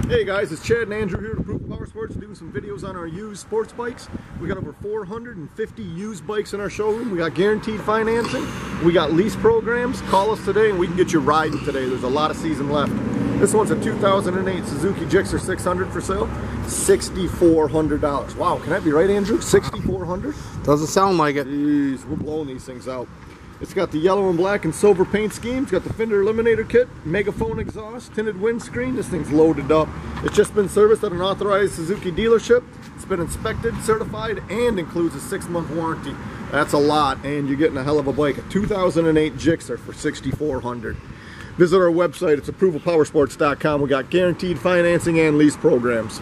Hey guys, it's Chad and Andrew here to Approval Power Sports doing some videos on our used sports bikes. We got over 450 used bikes in our showroom. We got guaranteed financing. We got lease programs. Call us today and we can get you riding today. There's a lot of season left. This one's a 2008 Suzuki Gixxer 600 for sale. $6,400. Wow, can that be right, Andrew? 6,400? Doesn't sound like it. Jeez, we're blowing these things out. It's got the yellow and black and silver paint scheme. It's got the fender eliminator kit, megaphone exhaust, tinted windscreen. This thing's loaded up. It's just been serviced at an authorized Suzuki dealership. It's been inspected, certified, and includes a six-month warranty. That's a lot, and you're getting a hell of a bike. A 2008 Gixxer for 6400 Visit our website. It's approvalpowersports.com. We got guaranteed financing and lease programs.